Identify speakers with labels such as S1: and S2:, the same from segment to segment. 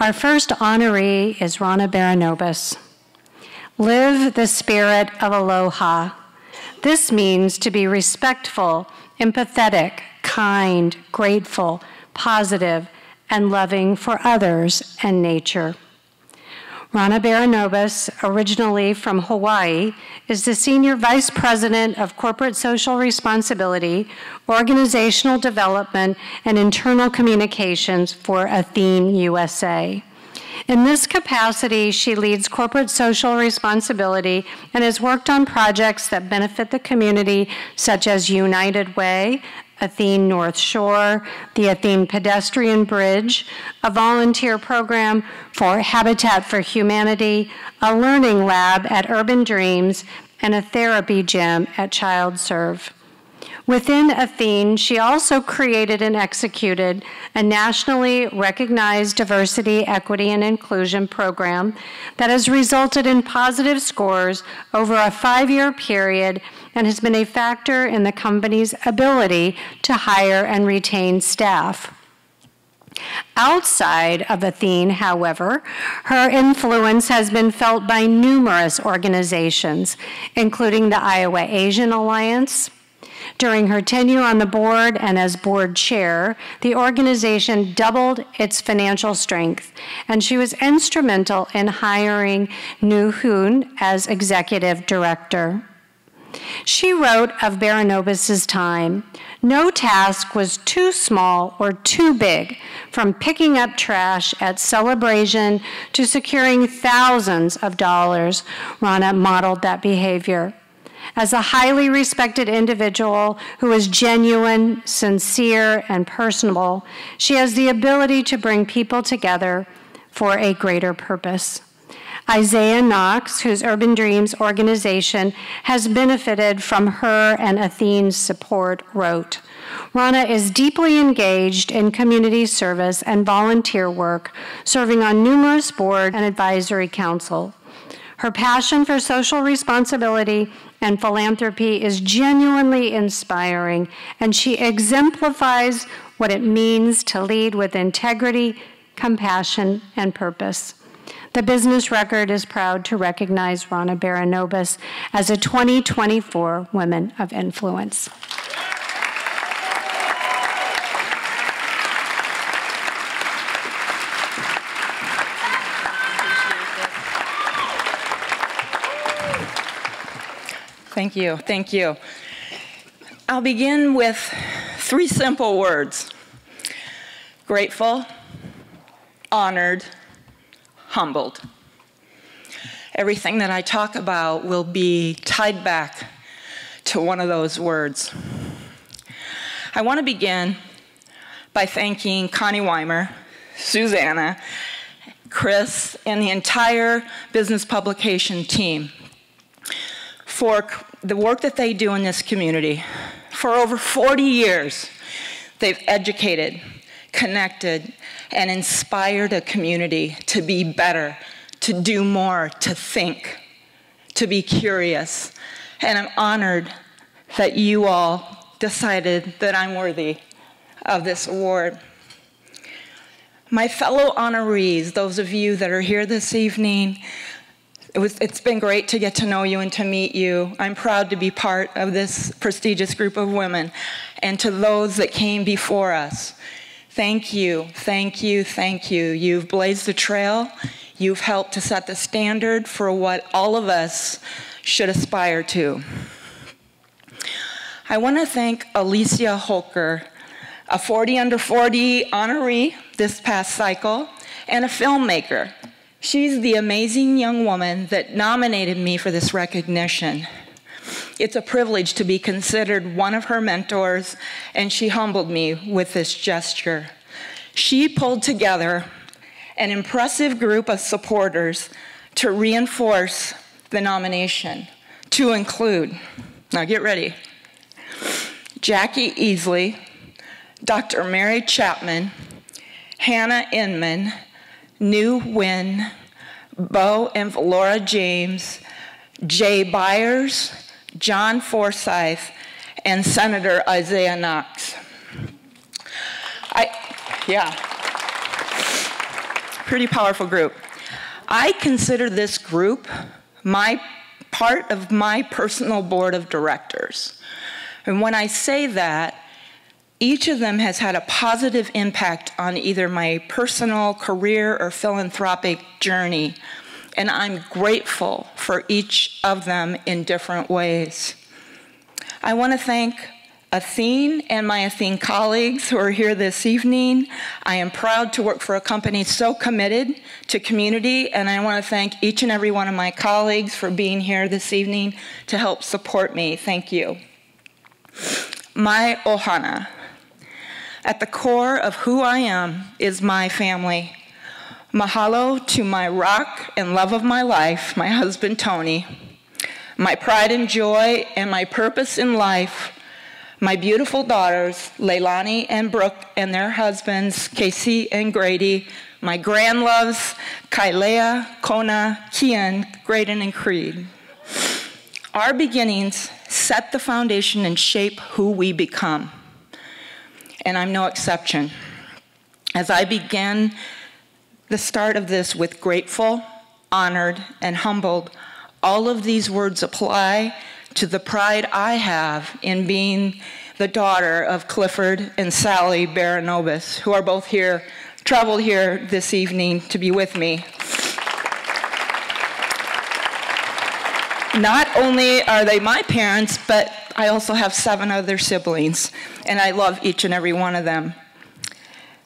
S1: Our first honoree is Rona Berinobis. Live the spirit of aloha. This means to be respectful, empathetic, kind, grateful, positive, and loving for others and nature. Rona Berinobis, originally from Hawaii, is the Senior Vice President of Corporate Social Responsibility, Organizational Development, and Internal Communications for Athene USA. In this capacity, she leads corporate social responsibility and has worked on projects that benefit the community, such as United Way, Athene North Shore, the Athene Pedestrian Bridge, a volunteer program for Habitat for Humanity, a learning lab at Urban Dreams, and a therapy gym at ChildServe. Within Athene, she also created and executed a nationally recognized diversity, equity, and inclusion program that has resulted in positive scores over a five year period and has been a factor in the company's ability to hire and retain staff. Outside of Athene, however, her influence has been felt by numerous organizations, including the Iowa Asian Alliance, during her tenure on the board and as board chair, the organization doubled its financial strength, and she was instrumental in hiring Nu Hoon as executive director. She wrote of Berinobis's time, no task was too small or too big, from picking up trash at Celebration to securing thousands of dollars. Rona modeled that behavior as a highly respected individual who is genuine, sincere, and personable, she has the ability to bring people together for a greater purpose. Izaah Knox, whose Urban Dreams organization has benefited from her and Athene's support, wrote, Rona is deeply engaged in community service and volunteer work, serving on numerous board and advisory council. Her passion for social responsibility and philanthropy is genuinely inspiring, and she exemplifies what it means to lead with integrity, compassion, and purpose. The Business Record is proud to recognize Rona Berinobis as a 2024 Women of Influence.
S2: Thank you. Thank you. I'll begin with three simple words grateful, honored, humbled. Everything that I talk about will be tied back to one of those words. I want to begin by thanking Connie Wimer, Susanna, Chris, and the entire business publication team for the work that they do in this community. For over 40 years, they've educated, connected, and inspired a community to be better, to do more, to think, to be curious. And I'm honored that you all decided that I'm worthy of this award. My fellow honorees, those of you that are here this evening, it was, it's been great to get to know you and to meet you. I'm proud to be part of this prestigious group of women. And to those that came before us, thank you, thank you, thank you. You've blazed the trail. You've helped to set the standard for what all of us should aspire to. I want to thank Alicia Holker, a 40 under 40 honoree this past cycle, and a filmmaker She's the amazing young woman that nominated me for this recognition. It's a privilege to be considered one of her mentors, and she humbled me with this gesture. She pulled together an impressive group of supporters to reinforce the nomination, to include, now get ready, Jackie Easley, Dr. Mary Chapman, Hannah Inman, Nu Nguyen, Bo and Laura James, Jay Byers, John Forsyth, and Senator Izaah Knox. I, yeah. pretty powerful group. I consider this group my part of my personal board of directors. And when I say that, each of them has had a positive impact on either my personal career or philanthropic journey, and I'm grateful for each of them in different ways. I want to thank Athene and my Athene colleagues who are here this evening. I am proud to work for a company so committed to community, and I want to thank each and every one of my colleagues for being here this evening to help support me. Thank you. My Ohana. At the core of who I am is my family. Mahalo to my rock and love of my life, my husband Tony. My pride and joy and my purpose in life my beautiful daughters, Leilani and Brooke, and their husbands, Casey and Grady, my grand loves, Kailea, Kona, Kian, Graydon, and Creed. Our beginnings set the foundation and shape who we become. And I'm no exception. As I began the start of this with grateful, honored, and humbled, all of these words apply to the pride I have in being the daughter of Clifford and Sally Baranobis, who are both here, traveled here this evening to be with me. Not only are they my parents, but I also have seven other siblings, and I love each and every one of them.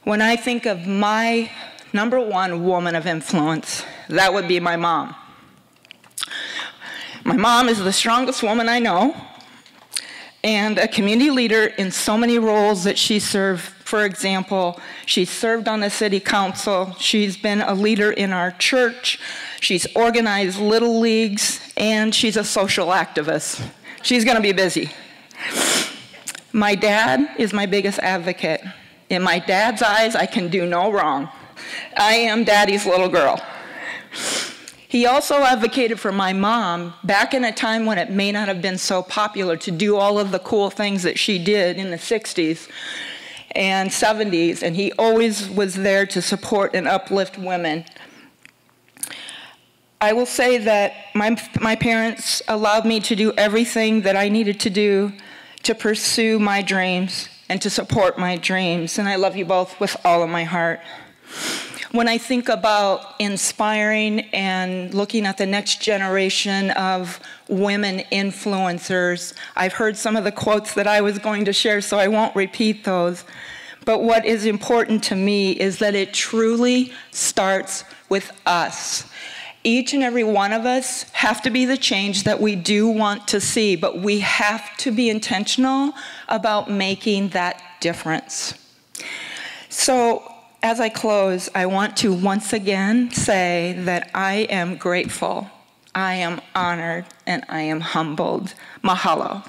S2: When I think of my number one woman of influence, that would be my mom. My mom is the strongest woman I know and a community leader in so many roles that she served. For example, she served on the city council, she's been a leader in our church, she's organized little leagues, and she's a social activist. She's gonna be busy. My dad is my biggest advocate. In my dad's eyes, I can do no wrong. I am daddy's little girl. He also advocated for my mom back in a time when it may not have been so popular to do all of the cool things that she did in the 60s and 70s, and he always was there to support and uplift women. I will say that my, my parents allowed me to do everything that I needed to do to pursue my dreams and to support my dreams, and I love you both with all of my heart. When I think about inspiring and looking at the next generation of women influencers, I've heard some of the quotes that I was going to share, so I won't repeat those. But what is important to me is that it truly starts with us. Each and every one of us have to be the change that we do want to see, but we have to be intentional about making that difference. So as I close, I want to once again say that I am grateful, I am honored, and I am humbled. Mahalo.